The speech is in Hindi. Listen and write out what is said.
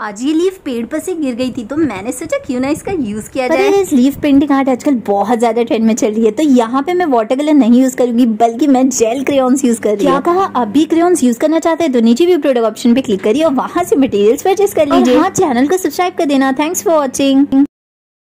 आज ये लीफ पेड़ पर से गिर गई थी तो मैंने सोचा क्यों ना इसका यूज़ किया जाए। इस लीफ पेंटिंग आर्ट आजकल बहुत ज़्यादा ट्रेंड में चल रही है तो यहाँ पे मैं वाटर कलर नहीं यूज़ करूँगी बल्कि मैं जेल क्रेन्स यूज़ कर रही हूँ। क्या कहा अभी क्रेन्स यूज़ करना चाहते हैं? तो नीचे भी प्रोडक्ट ऑप्शन पे क्लिक करिए और वहाँ से मटेरियल्स परचेज कर लीजिए। हाँ चैनल को सब्सक्राइब कर देना। Thanks for watching